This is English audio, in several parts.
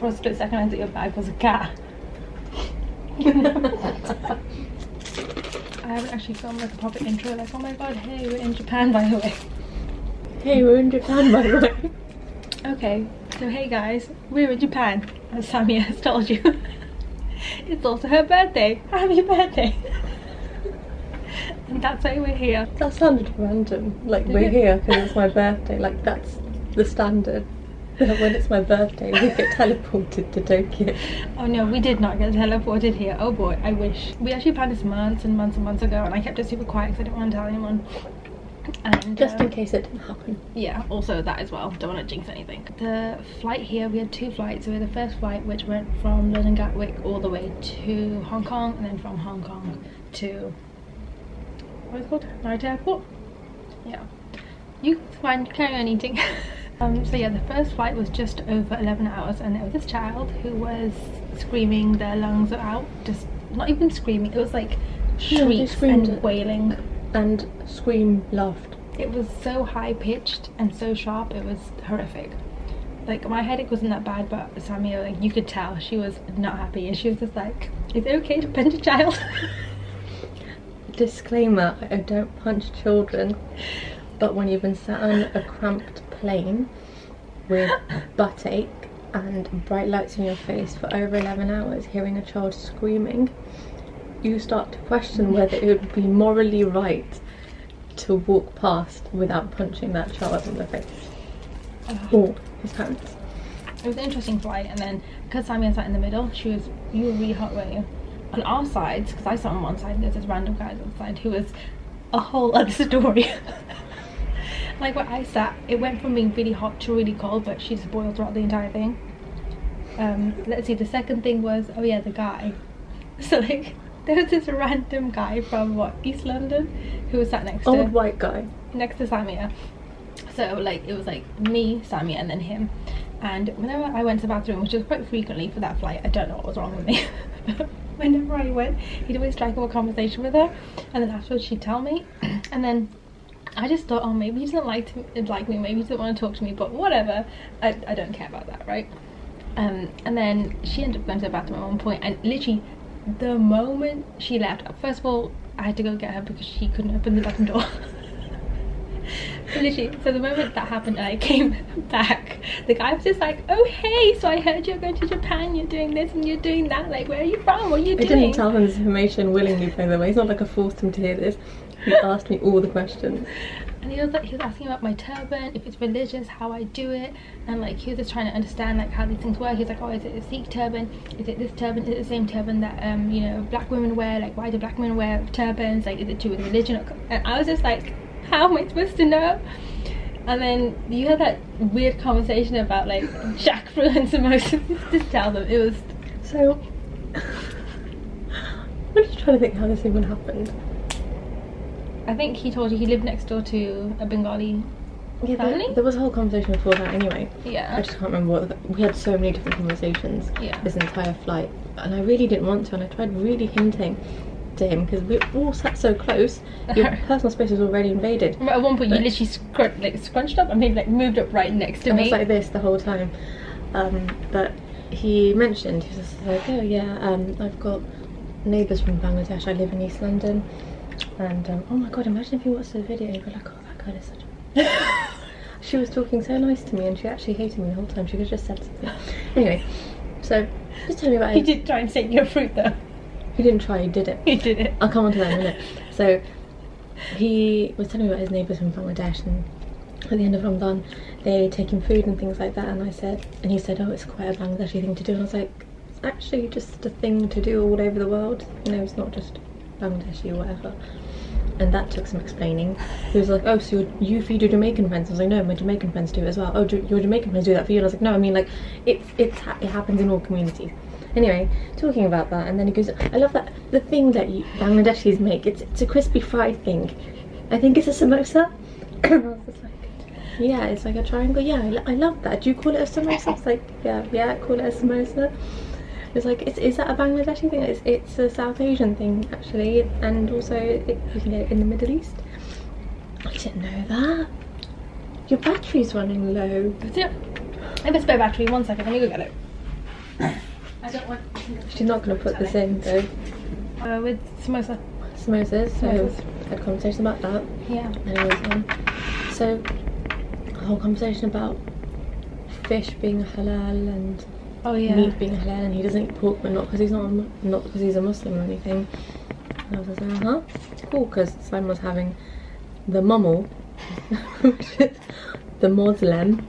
For a split second, I thought your bag was a cat. I haven't actually filmed like a proper intro. Like, oh my god, hey, we're in Japan, by the way. Hey, we're in Japan by the way. Okay, so hey guys, we're in Japan, as Samia has told you. it's also her birthday. Happy birthday! and that's why we're here. That sounded random. Like we're here because it's my birthday. Like that's the standard. When it's my birthday, we get teleported to Tokyo. Oh no, we did not get teleported here. Oh boy, I wish. We actually planned this months and months and months ago, and I kept it super quiet because I didn't want to tell anyone. And Just uh, in case it didn't happen. Yeah, also that as well. Don't want to jinx anything. The flight here, we had two flights. So we had the first flight, which went from London Gatwick all the way to Hong Kong, and then from Hong Kong to what is it called? Narita Airport. Yeah, you fine. Carry on eating. um, so yeah, the first flight was just over 11 hours, and there was this child who was screaming their lungs out. Just not even screaming. It was like No, shrieks screamed and wailing. And scream laughed. It was so high pitched and so sharp, it was horrific. Like my headache wasn't that bad, but Samia, like you could tell, she was not happy, and she was just like, "Is it okay to punch a child?" Disclaimer: I don't punch children, but when you've been sat on a cramped plane with butt ache and bright lights in your face for over 11 hours, hearing a child screaming, you start to question mm. whether it would be morally right to walk past without punching that child in the face uh-huh. or his parents. it was an interesting flight, and then because Samia sat in the middle, she was you were really hot, weren't you? On our sides, because I sat on one side, there's this random guy on the side who was a whole other story. like where I sat, it went from being really hot to really cold, but she just boiled throughout the entire thing. Um, let's see, the second thing was, oh yeah, the guy. So like, there was this random guy from what, East London, who was sat next to Old white guy. next to Samia. So like it was like me, Samia, and then him. And whenever I went to the bathroom, which was quite frequently for that flight, I don't know what was wrong with me. whenever I went, he'd always strike up a conversation with her, and then afterwards she'd tell me, and then I just thought, oh, maybe he doesn't like to, like me, maybe he doesn't want to talk to me, but whatever. I, I don't care about that, right? Um, and then she ended up going to the bathroom at one point, and literally the moment she left, first of all, I had to go get her because she couldn't open the bathroom door. Literally, so the moment that happened and I came back, the guy was just like, Oh hey, so I heard you're going to Japan, you're doing this and you're doing that, like where are you from? What are you I doing? didn't tell him this information willingly, by the way. It's not like I forced him to hear this. He asked me all the questions. And he was like he was asking about my turban, if it's religious, how I do it, and like he was just trying to understand like how these things work. He's like, Oh, is it a Sikh turban? Is it this turban? Is it the same turban that um, you know, black women wear? Like why do black women wear turbans? Like is it to do with religion? And I was just like, How am I supposed to know? And then you had that weird conversation about like jackfruit and samosas. just tell them it was So, I'm just trying to think how this even happened. I think he told you he lived next door to a Bengali Yeah, Family? there, there was a whole conversation before that anyway. Yeah. I just can't remember what. We had so many different conversations Yeah. this entire flight, and I really didn't want to, and I tried really hinting to him because we all sat so close. Your personal space was already invaded. But At one point, you literally scrun- like scrunched up and maybe like moved up right next to I me. was like this the whole time. Um, but he mentioned, he was just like, oh yeah, um, I've got neighbours from Bangladesh. I live in East London. And um, oh my god, imagine if you watched the video, you'd be like, oh, that girl is such a she was talking so nice to me and she actually hated me the whole time. She could have just said something. Anyway, so just tell me about He did try and take your fruit though. He didn't try, he did it. He did it. I'll come on to that in a minute. So he was telling me about his neighbours from Bangladesh and at the end of Ramadan they take him food and things like that and I said and he said, Oh, it's quite a Bangladeshi thing to do and I was like, It's actually just a thing to do all over the world. You know, it's not just Bangladeshi or whatever. And that took some explaining. He was like, Oh, so you feed your Jamaican friends? I was like, No, my Jamaican friends do as well. Oh, your Jamaican friends do that for you? And I was like, No, I mean like it's it's it happens in all communities. Anyway, talking about that, and then he goes, I love that the thing that you Bangladeshis make. It's it's a crispy fried thing. I think it's a samosa. yeah, it's like a triangle. Yeah, I, I love that. Do you call it a samosa? It's like, yeah, yeah, call it a samosa. It's like, is, is that a Bangladeshi thing? It's, it's a South Asian thing actually, and also it, you can get it in the Middle East. I didn't know that. Your battery's running low. That's it. I have a spare battery. One second. Let me go get it. I don't want. She's not going to put this in though. Uh, with samosa. Samosas, so Samosas. had a conversation about that. Yeah. Anyways, um, so a whole conversation about fish being halal and Oh yeah. meat being halal, and he doesn't eat pork, but not because he's not a not because he's a Muslim or anything. And I was like, uh huh, cool, because Saima was having the mummel, which is the Muslim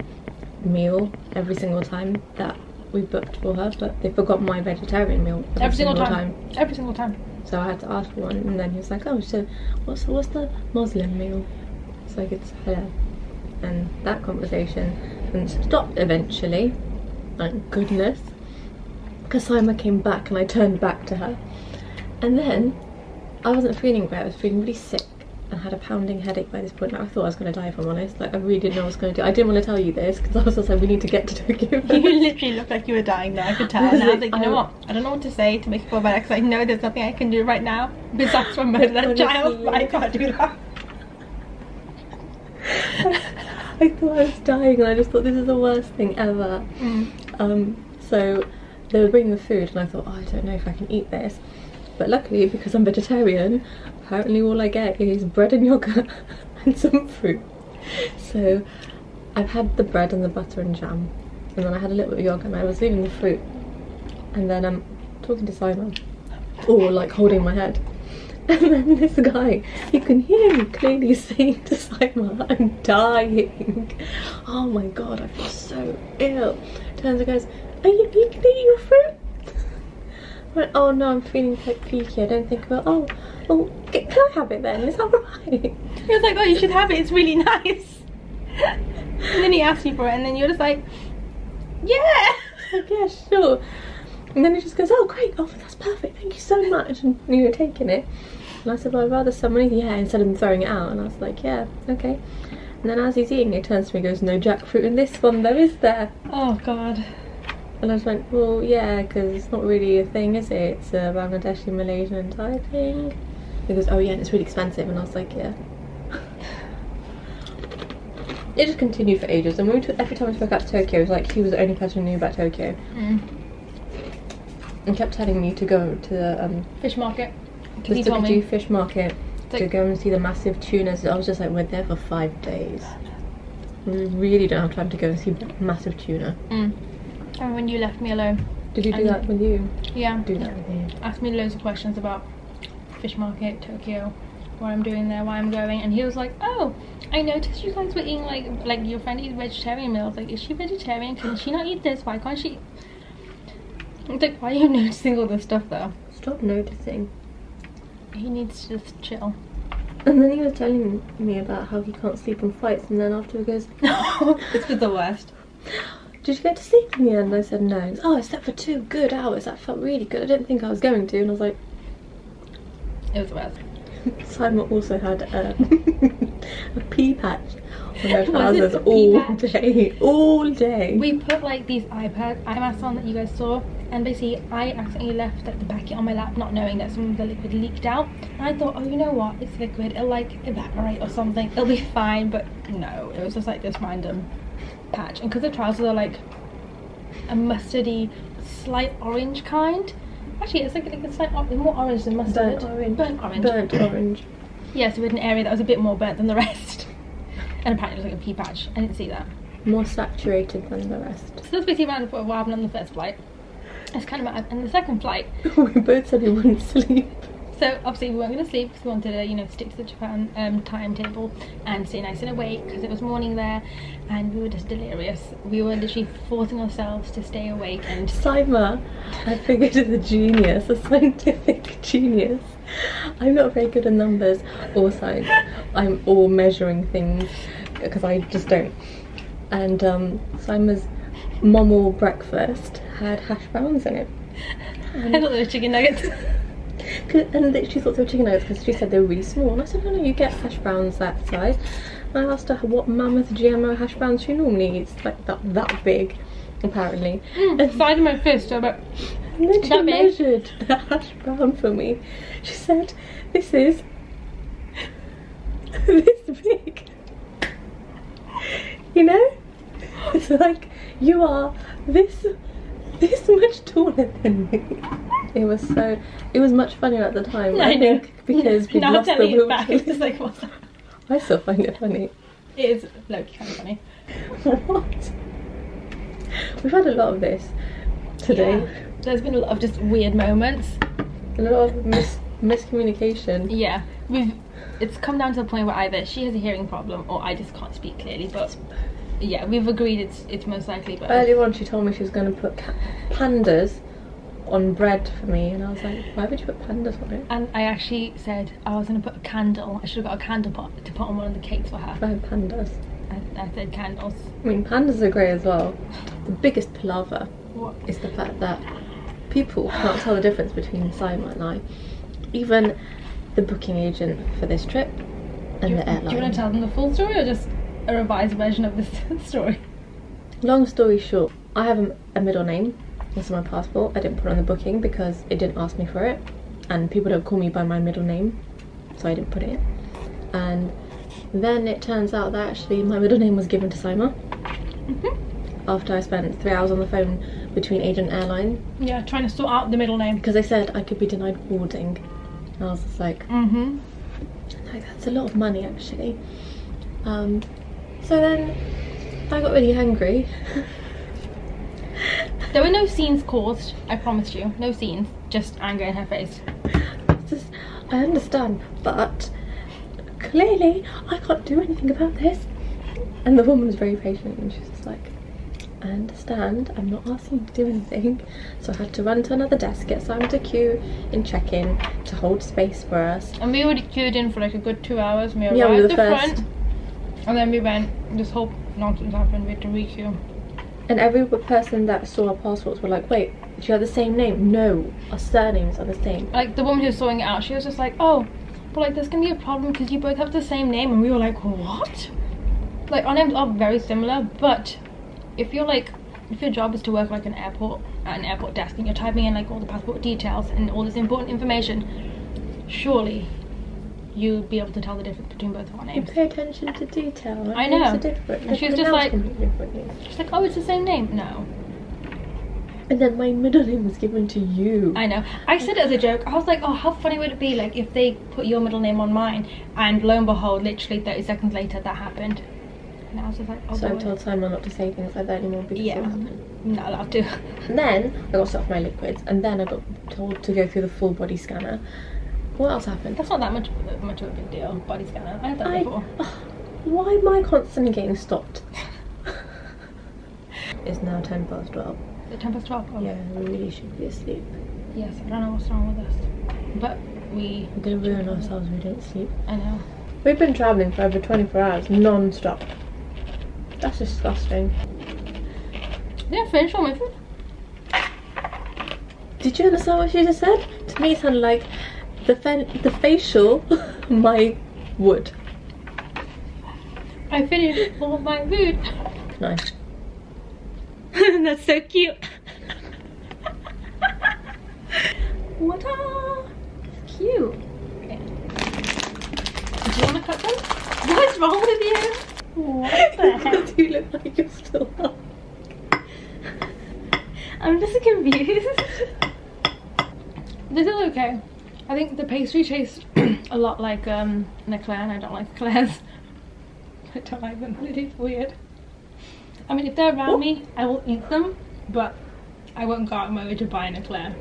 meal every single time that we booked for her, but they forgot my vegetarian meal every, Every single time. Every single time. So I had to ask for one, and then he was like, "Oh, so what's what's the Muslim meal?" It's like it's halal, and that conversation and stopped eventually. Thank goodness, because Saima came back, and I turned back to her, and then I wasn't feeling great. I was feeling really sick and had a pounding headache by this point. Like, I thought I was going to die, if I'm honest. Like I really didn't know what I was going to do. I didn't want to tell you this because I was just like, "We need to get to Tokyo." you literally looked like you were dying though. I could tell. And I was like, you know what? I don't know what to say to make you feel better because I know there's nothing I can do right now besides remember that child. I can't do that. I thought I was dying, and I just thought this is the worst thing ever. Um, so they were bringing the food, and I thought, oh, I don't know if I can eat this. But luckily, because I'm vegetarian, apparently all I get is bread and yogurt and some fruit. So I've had the bread and the butter and jam, and then I had a little bit of yogurt, and I was leaving the fruit. And then I'm talking to Saima, or like holding my head. And then this guy, you can hear me clearly saying to Saima, I'm dying. Oh my god, I feel so ill. Turns and goes, Are you, you can eat your fruit? I went, Oh no, I'm feeling quite peaky. I don't think about, oh, oh, can I have it then? Is that right? He was like, oh, you should have it. It's really nice. and then he asked you for it, and then you're just like, yeah. like, yeah, sure. And then he just goes, oh great, oh that's perfect, thank you so much. And you were taking it. And I said, well, I'd rather someone, yeah, instead of throwing it out. And I was like, yeah, okay. And then as he's eating, he turns to me and goes, no jackfruit in this one, though, is there? Oh god. And I just went, well, yeah, because it's not really a thing, is it? It's a Bangladeshi, Malaysian, and Thai thing. He goes, oh yeah, and it's really expensive. And I was like, yeah. It just continued for ages. And when we took, every time we spoke out to Tokyo, it was like he was the only person who knew about Tokyo. Mm. And kept telling me to go to the um, Fish market. the he told Tsukiji me. fish market It's to go and see the massive tunas. I was just like, we're there for five days. We really don't have time to go and see massive tuna. Mm. And when you left me alone. Did you do that with you? Yeah. Do that with you? asked me loads of questions about fish market, Tokyo, what I'm doing there, why I'm going, and he was like, "Oh, I noticed you guys were eating like like your friend eats vegetarian meals. Like, is she vegetarian? Can she not eat this? Why can't she?" It's like, why are you noticing all this stuff though? Stop noticing. He needs to just chill. And then he was telling me about how he can't sleep on flights, and then after he goes, this was the worst. Did you get to sleep in the end? I said no. Goes, oh, I slept for two good hours. That felt really good. I didn't think I was going to. And I was like, It was the worst. Saima also had uh, a, a pea patch on her Was it trousers all day. All day. We put like these iPad eye masks on that you guys saw, and basically I accidentally left like the packet on my lap, not knowing that some of the liquid leaked out. And I thought, oh, you know what? It's liquid. It'll like evaporate or something. It'll be fine. But no, it was just like this random patch. And because the trousers are like a mustardy, slight orange kind. Actually, it's like, like a slight or- more orange than mustard. Burnt orange. Burnt orange. Burnt orange. Yeah, so we had an area that was a bit more burnt than the rest. And apparently it was like a pea patch. I didn't see that. More saturated than the rest. So that's basically what what happened on the first flight. It's kind of mad. And the second flight, we both said we wouldn't sleep. So obviously we weren't going to sleep because we wanted to, you know, stick to the Japan um, timetable and stay nice and awake because it was morning there and we were just delirious. We were literally forcing ourselves to stay awake and Saima, I figured is a genius, a scientific genius. I'm not very good at numbers or science. I'm all measuring things because I just don't. And um, Saima's mommal breakfast had hash browns in it. I thought they were chicken nuggets. And that she thought they were chicken nuggets because she said they were really small. And I said, no, no, you get hash browns that size. And I asked her what mammoth GMO hash browns she normally eats, like that, that big, apparently. Mm. size of my fist, so about And then she That big? measured the hash brown for me. She said, this is this big. You know? It's like you are this this much taller than me. It was so it was much funnier at the time. I, I think because we now lost the telling it back, it's just like that? I still find it funny. It is low-key kind of funny. what? We've had a lot of this today. Yeah. There's been a lot of just weird moments. A lot of mis- miscommunication. Yeah, we've. It's come down to the point where either she has a hearing problem or I just can't speak clearly. But yeah, we've agreed it's it's most likely both. Earlier on, she told me she was going to put pandas on bread for me, and I was like, why would you put pandas on it? And I actually said oh, I was going to put a candle. I should have got a candle pot to put on one of the cakes for her. I had pandas. I, I said candles. I mean, pandas are great as well. The biggest palaver What? is the fact that people can't tell the difference between Saima and I. Even the booking agent for this trip and you, the airline. do you want to tell them the full story or just a revised version of this story? Long story short, I have a, a middle name. It's on my passport. I didn't put it on the booking because it didn't ask me for it, and people don't call me by my middle name, so I didn't put it in. And then it turns out that actually my middle name was given to Saima after I spent three hours on the phone between agent and airline Yeah, trying to sort out the middle name. because they said I could be denied boarding. And I was just like, Mm-hmm. like that's a lot of money actually. Um, so then I got really angry. There were no scenes caused. I promised you, no scenes. Just anger in her face. Just, I understand, but clearly I can't do anything about this. And the woman was very patient and she was just like, I understand, I'm not asking you to do anything. So I had to run to another desk, get Saima to queue in check-in to hold space for us. And we already queued in for like a good two hours. We Yeah, we were at the the first. front. And then we went, this whole nonsense happened. We had to re-queue. And every person that saw our passports were like, wait, do you have the same name? No, our surnames are the same. Like the woman who was sorting it out, she was just like, oh, but like there's gonna be a problem because you both have the same name. And we were like, what? Like our names are very similar, but if you're like, if your job is to work like an airport at an airport desk and you're typing in like all the passport details and all this important information, surely you'll be able to tell the difference between both of our names. You pay attention to detail. I know. And she was just like- pronounced completely differently. She's like, oh, it's the same name. No, And then my middle name was given to you. I know. I said it as a joke. I was like, oh, how funny would it be like if they put your middle name on mine, and lo and behold, literally 30 seconds later, that happened. And I was just like, oh, so I boy. told Saima not to say things like that anymore because Yeah. it was happening. I'm not allowed to. And then I got stuff my liquids, and then I got told to go through the full body scanner. What else happened? That's not that much much of a big deal. Body scanner. I had that I, before. why am I constantly getting stopped? it's now ten past twelve. The ten past twelve. Oh. Yeah, we really should be asleep. Yes, I don't know what's wrong with us, but we. We're gonna ruin ourselves if we don't sleep. I know. We've been travelling for over 24 hours non-stop. That's disgusting. Yeah, finish all my food. Did you understand what she just said? To me, it sounded like the the facial, my wood. I finished all my wood. Nice. That's so cute. what? It's cute. Okay. Do you want to cut them? What's wrong with you? What the heck? You look like you're still up. I'm just confused. this is okay. I think the pastry tastes a lot like um, an eclair and I don't like eclairs. I don't like them. It is weird. I mean, if they're around me, I will eat them, but I won't go out of my way to buy an eclair.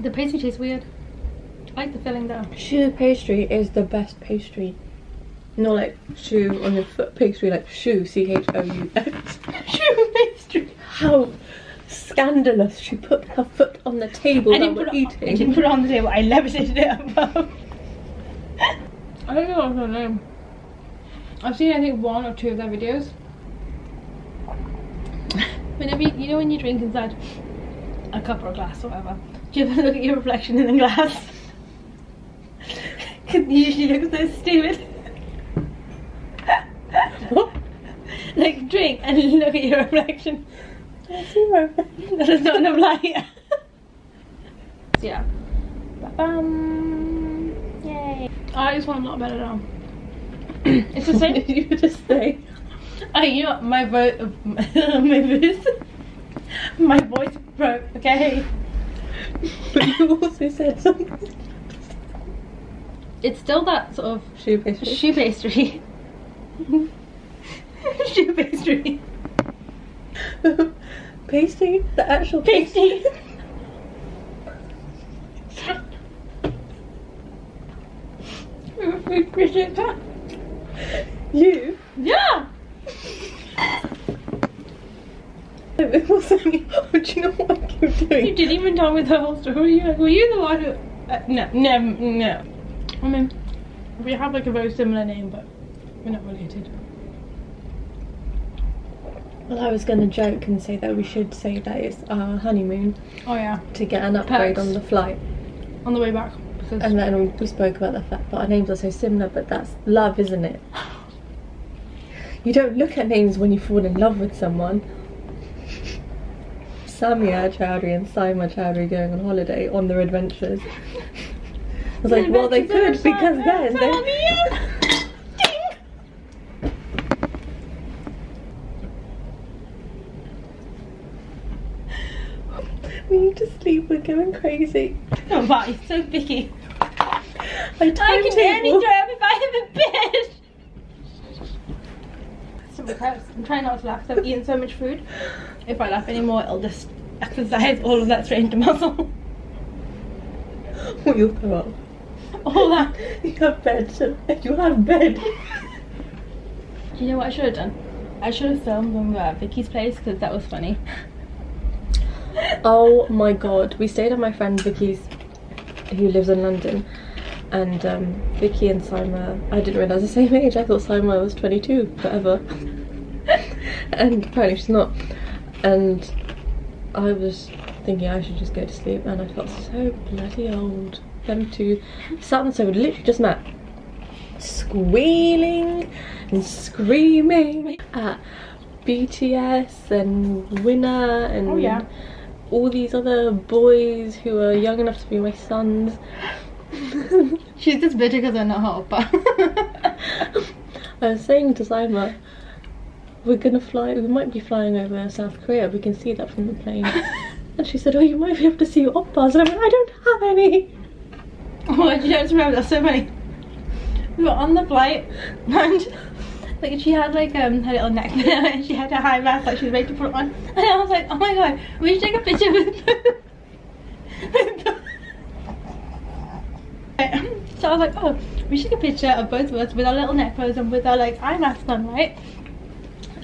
The pastry tastes weird. I like the filling though. Choux pastry is the best pastry. Not like shoe on your foot pastry, like shoe, C H O U X. Choux pastry. How scandalous! She put her foot on the table I didn't, we're put it, eating. I didn't put it on the table. I levitated it above. I don't know what's her name. I've seen I think one or two of their videos. Whenever you, you know when you drink inside a cup or a glass or whatever, do you ever look at your reflection in the glass? Because you usually look so stupid. What? like drink and look at your reflection. There's not enough light. So yeah. Ba-bum. Yay. I just want a lot better now. it's the same. you just say? I, you know, my vote, my voice, my voice broke. Okay. But you also said something. It's still that sort of Shoe pastry. shoe pastry. shoe pastry. pastry? The actual Pastry. You're a food. You? Yeah. It wasn't me. Do you know what I keep You didn't even tell me the whole story. You're Like, were you the one who? Uh, no, no, no. I mean, we have like a very similar name, but we're not related. Well, I was going to joke and say that we should say that it's our honeymoon Oh yeah, to get an upgrade Perks. on the flight. on the way back. And then we, spoke about the fact that our names are so similar, but that's love, isn't it? You don't look at names when you fall in love with someone. Samia Chowdhury and Saima Chowdhury going on holiday on their adventures. I was like, well, they could because then they. We need to sleep. We're going crazy. Oh, wow, it's so picky. I, I can only throw up if I have a bed. I'm trying not to laugh 'cause I've eaten so much food. If I laugh anymore, it'll just exercise all of that strange muscle. What you'll throw up. all that. You have bed. so- You have bed. Do you know what I should have done? I should have filmed when we were at Vicky's place because that was funny. Oh my god, we stayed at my friend Vicky's, who lives in London, and um, Vicky and Saima, I didn't realise the same age. I thought Saima was 22 forever, and apparently she's not. And I was thinking I should just go to sleep, and I felt so bloody old. Them two, sat so we literally just met, squealing and screaming at BTS and Winner and Oh, yeah. All these other boys who are young enough to be my sons. She's just bitter because I'm not her but I was saying to Saima, we're gonna fly, we might be flying over South Korea, we can see that from the plane. and she said, oh, you might be able to see your oppas. And I went, I don't have any. oh, you don't remember that's so many. We were on the flight and like she had like um her little neck and she had her high mask like she was ready to put it on and I was like, oh my god, we should take a picture with So I was like, oh, we should take a picture of both of us with our little neck pose and with our like eye mask on, right?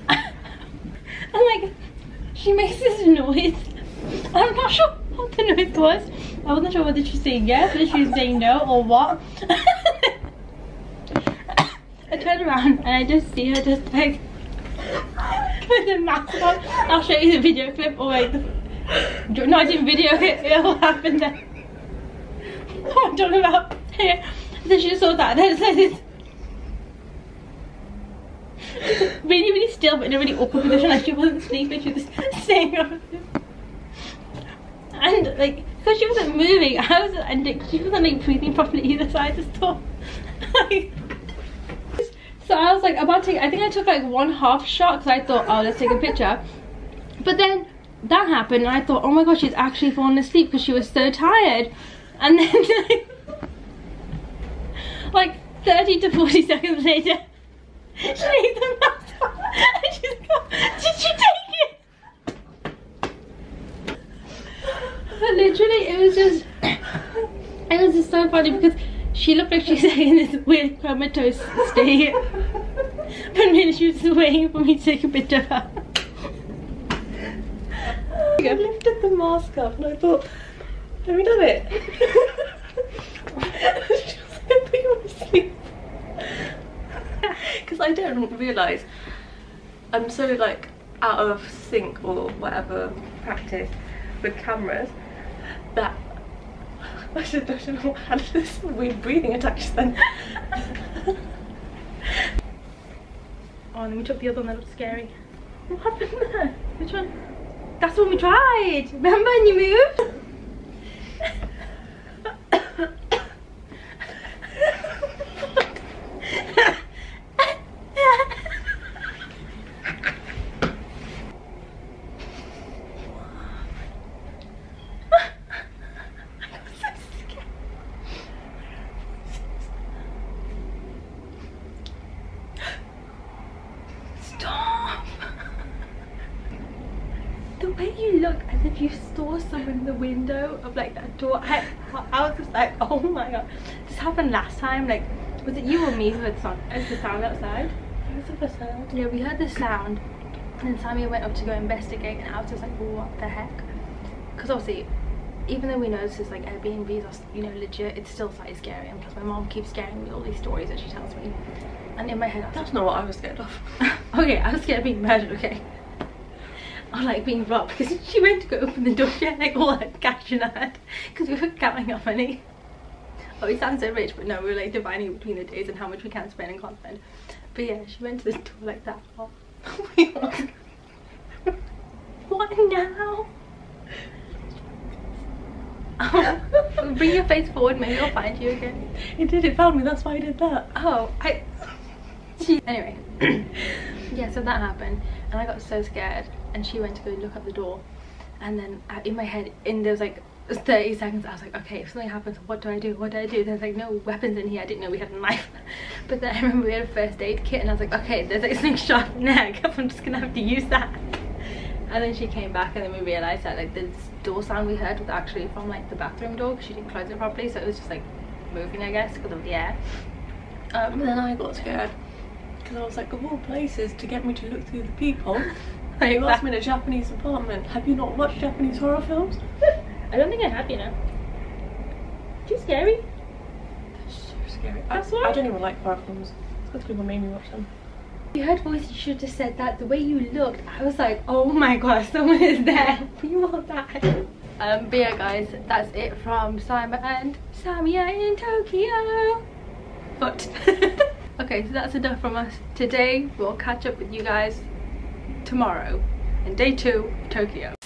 and like she makes this noise. I'm not sure what the noise was. I wasn't sure whether she's saying yes, whether she was saying no, or what. I turned around and I just see her just like with the mask on. I'll show you the video clip. Oh wait, no, I didn't video it. It all happened there. What I'm talking about here. So she saw that and this really, really still, but in a really awkward position. Like she wasn't sleeping. She was just staying on. And like, because she wasn't moving, I was, and like, she wasn't like breathing properly either. So I just thought, like, so I was like about to. I think I took like one half shot because I thought, oh, let's take a picture. But then that happened, and I thought, oh my god, she's actually fallen asleep because she was so tired. And then, like, like 30 to 40 seconds later, she ate the mask. And she's gone, did you take it? But literally, it was just, it was just so funny because she looked like she's in this weird comatose state. But then she was waiting for me to take a picture of her. I lifted the mask up and I thought, have we done it? she was like, I thought you were asleep. Because I don't realise I'm so like out of sync or whatever practice with cameras that I just don't know how this weird breathing attack just then. Oh, and then we took the other one that looked scary. What happened there? Which one? That's the one we tried. Remember and you moved? Stop! The way you look as if someone in the window of like that door, I, I was just like, oh my god. This happened last time, like, was it you or me who heard the sound, heard the sound outside? What was the first sound? Yeah, we heard the sound and then Sammy went up to go investigate and I was just like, what the heck? Because obviously, even though we know this is like Airbnbs are, you know, legit, it's still slightly scary and plus my mom keeps scaring me with all these stories that she tells me. And in my head, I was That's not what I was scared of. okay, I was scared of being murdered, okay. Or like being robbed because she went to go open the door, she had like all that cash in her hand because we were counting our money. Oh, we sound so rich, but no, we were like dividing between the days and how much we can spend and can't spend. But yeah, she went to the door like that. Oh. what now? Oh, bring your face forward, maybe I'll find you again. it did, it found me, that's why I did that. Oh, I. Anyway, yeah, so that happened, and I got so scared, and she went to go look at the door, and then in my head, in there was like 30 seconds, I was like, okay, if something happens, what do I do? What do I do? There's like no weapons in here. I didn't know we had a knife, but then I remember we had a first aid kit, and I was like, okay, there's like something sharp there. I'm just gonna have to use that. And then she came back, and then we realized that like the door sound we heard was actually from like the bathroom door because she didn't close it properly, so it was just like moving, I guess, because of the air. Um, And then I got scared because I was like, of all places to get me to look through the peephole, you asked me in a Japanese apartment. Have you not watched Japanese horror films? I don't think I have, you know. Too scary. They're so scary. That's I, why? I don't even like horror films. It's because people made me watch them. You heard voice, you should have said that. The way you looked, I was like, oh my god, someone is there. We want that. Um, but yeah, guys, that's it from Saima and Samia in Tokyo. But okay, so that's enough from us today. We'll catch up with you guys tomorrow in day two Tokyo.